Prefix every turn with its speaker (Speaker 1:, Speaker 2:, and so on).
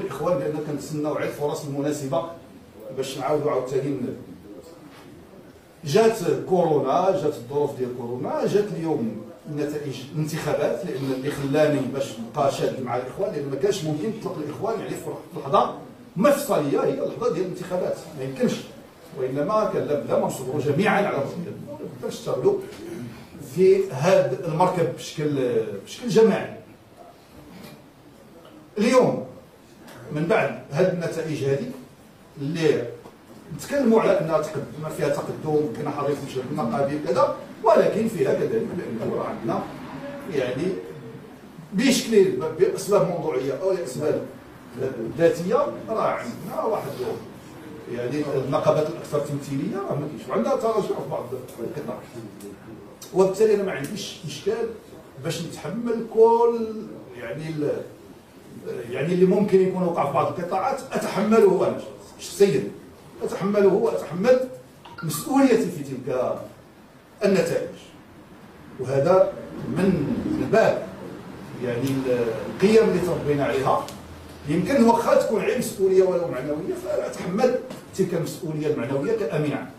Speaker 1: الإخوان بان كنتسناو عيد الفرص المناسبة باش نعاودوا عاوتاني جات كورونا جات الظروف ديال كورونا جات اليوم نتائج الانتخابات لأن اللي خلاني باش نبقى شاد مع الإخوان لأن ما كانش ممكن تطلق الإخوان يعني في اللحظه مفصليه هي اللحظه ديال الانتخابات ما يمكنش. وإنما كان لابد ما نصبروا جميعا على باش نشتغلوا في هذا المركب بشكل بشكل جماعي. اليوم من بعد هذه النتائج هذه اللي نتكلموا على أنها تقدم فيها تقدم كاين حريص مش المقابل كذا ولكن فيها كذلك راه عندنا يعني بشكل بأسباب موضوعية أو اسباب ذاتية راه عندنا واحد يعني النقابات الأكثر تمثيلية راه ما كاينش وعندها تراجع في بعض القطاع وبالتالي أنا ما عنديش إشكال باش نتحمل كل يعني يعني اللي ممكن يكون وقع في بعض القطاعات أتحمله أنا شخصيا أتحمله واتحمل مسؤوليتي في تلك النتائج. وهذا من الباب يعني القيم اللي تربينا عليها يمكن واخا تكون غير مسؤولية ولو معنوية فأنا أتحمل تلك المسؤولية المعنوية كامين عام